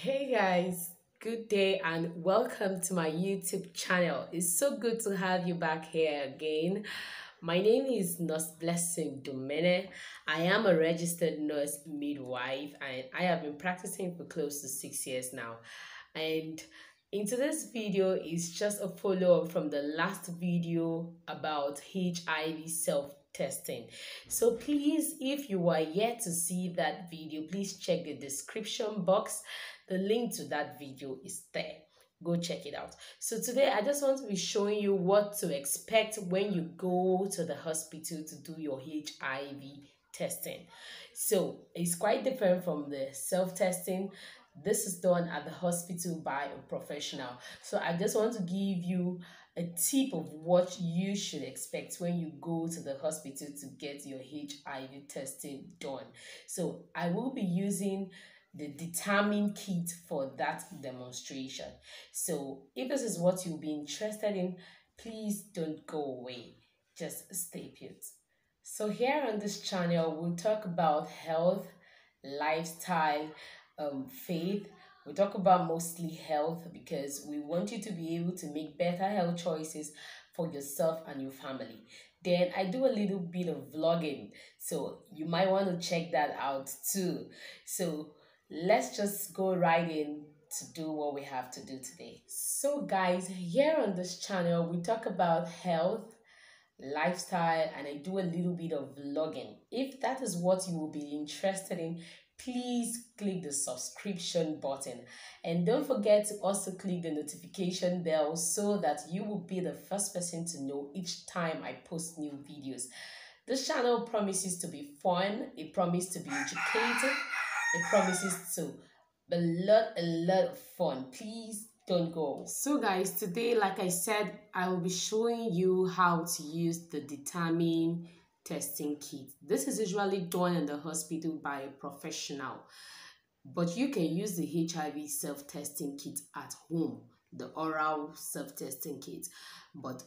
Hey guys, good day and welcome to my YouTube channel. It's so good to have you back here again. My name is Nurse Blessing Domene. I am a registered nurse midwife and I have been practicing for close to six years now. And in today's video is just a follow-up from the last video about HIV self testing. So please if you are yet to see that video please check the description box. The link to that video is there. Go check it out. So today i just want to be showing you what to expect when you go to the hospital to do your hiv testing. So it's quite different from the self-testing. This is done at the hospital by a professional. So i just want to give you a tip of what you should expect when you go to the hospital to get your HIV testing done. So I will be using the determine kit for that demonstration. So if this is what you'll be interested in, please don't go away. Just stay put. So here on this channel, we'll talk about health, lifestyle, um, faith, we talk about mostly health because we want you to be able to make better health choices for yourself and your family. Then I do a little bit of vlogging, so you might want to check that out too. So let's just go right in to do what we have to do today. So guys, here on this channel, we talk about health, lifestyle, and I do a little bit of vlogging. If that is what you will be interested in, please click the subscription button and don't forget to also click the notification bell so that you will be the first person to know each time I post new videos. This channel promises to be fun, it promises to be educated, it promises to be a lot, a lot of fun. Please don't go. So guys, today, like I said, I will be showing you how to use the Determine testing kit. This is usually done in the hospital by a professional, but you can use the HIV self-testing kit at home, the oral self-testing kit. But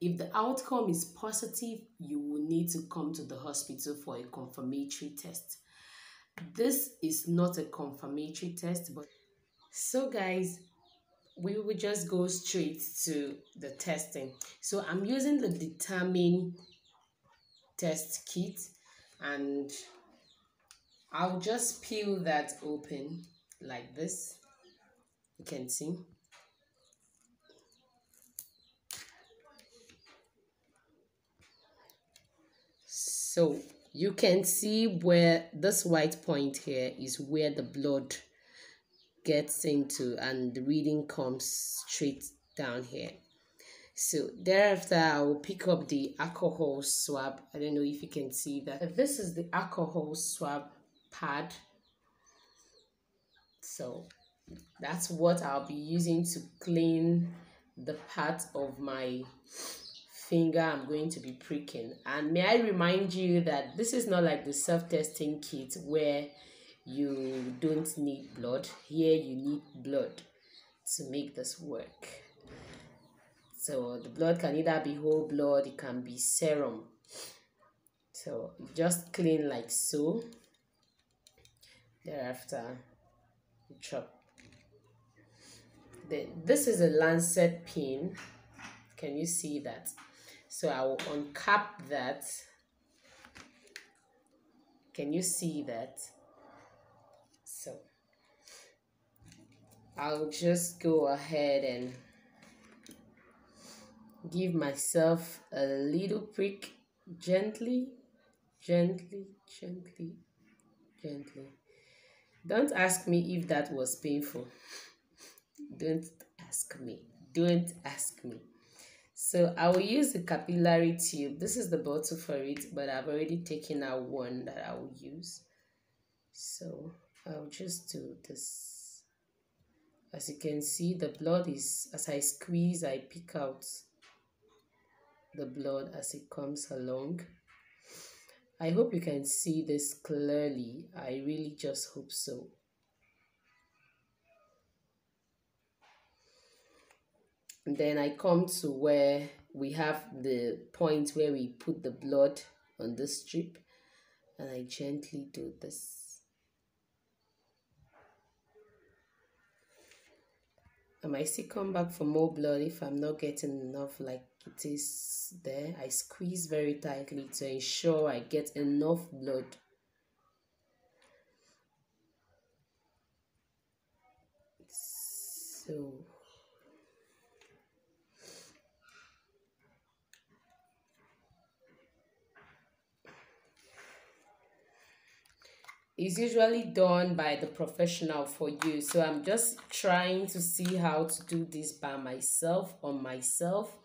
if the outcome is positive, you will need to come to the hospital for a confirmatory test. This is not a confirmatory test, but so guys, we will just go straight to the testing. So I'm using the Determine test kit and I'll just peel that open like this. You can see. So you can see where this white point here is where the blood gets into and the reading comes straight down here so thereafter, I will pick up the alcohol swab. I don't know if you can see that. This is the alcohol swab pad. So that's what I'll be using to clean the part of my finger I'm going to be pricking. And may I remind you that this is not like the self-testing kit where you don't need blood. Here you need blood to make this work. So the blood can either be whole blood, it can be serum. So just clean like so. Thereafter, chop. Then this is a lancet pin. Can you see that? So I will uncap that. Can you see that? So I'll just go ahead and give myself a little prick gently, gently, gently, gently. Don't ask me if that was painful. Don't ask me. Don't ask me. So I will use the capillary tube. This is the bottle for it, but I've already taken out one that I will use. So I'll just do this. As you can see, the blood is, as I squeeze, I pick out the blood as it comes along. I hope you can see this clearly. I really just hope so. Then I come to where we have the point where we put the blood on the strip and I gently do this. I might still come back for more blood if I'm not getting enough like it is there. I squeeze very tightly to ensure I get enough blood. So is usually done by the professional for you so i'm just trying to see how to do this by myself on myself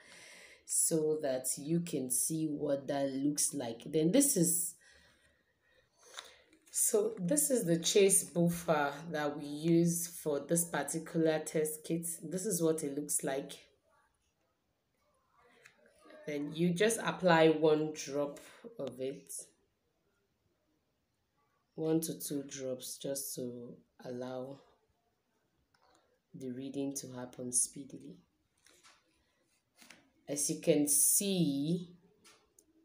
so that you can see what that looks like. Then this is so this is the chase buffer that we use for this particular test kit. This is what it looks like. Then you just apply one drop of it. One to two drops just to allow the reading to happen speedily. As you can see,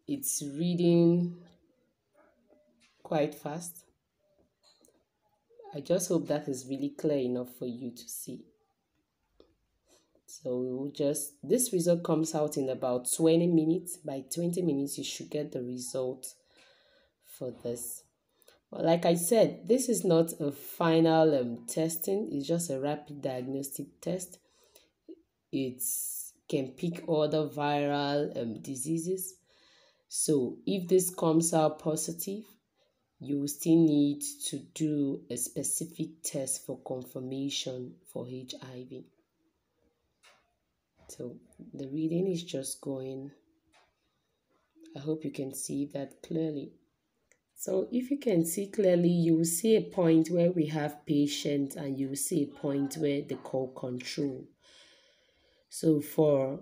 it's reading quite fast. I just hope that is really clear enough for you to see. So we will just, this result comes out in about 20 minutes. By 20 minutes, you should get the result for this But like I said, this is not a final um, testing, it's just a rapid diagnostic test. It can pick other viral um, diseases. So if this comes out positive, you still need to do a specific test for confirmation for HIV. So the reading is just going. I hope you can see that clearly. So if you can see clearly, you will see a point where we have patients and you will see a point where they call control. So for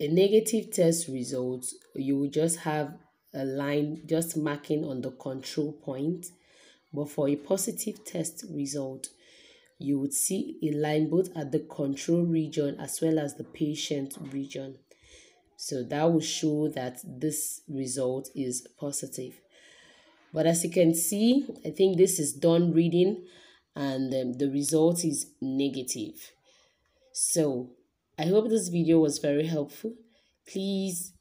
a negative test result, you will just have a line just marking on the control point. But for a positive test result, you would see a line both at the control region as well as the patient region. So that will show that this result is positive. But as you can see, I think this is done reading and um, the result is negative. So I hope this video was very helpful. Please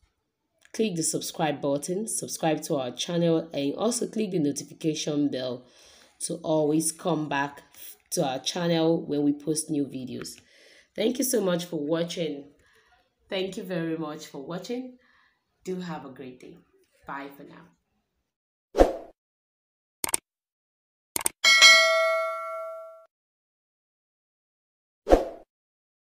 click the subscribe button, subscribe to our channel and also click the notification bell to always come back to our channel when we post new videos. Thank you so much for watching. Thank you very much for watching. Do have a great day. Bye for now.